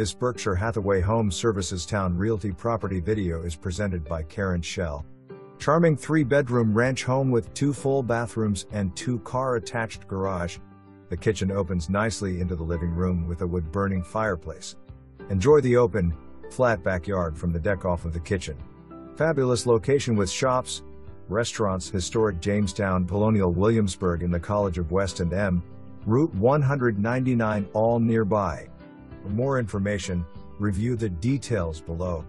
This Berkshire Hathaway Home Services Towne Realty property video is presented by Karen Schell. Charming three bedroom ranch home with two full bathrooms and two car attached garage. The kitchen opens nicely into the living room with a wood burning fireplace. Enjoy the open, flat backyard from the deck off of the kitchen. Fabulous location with shops, restaurants, historic Jamestown, Colonial Williamsburg, and the College of West and M. Route 199 all nearby. For more information, review the details below.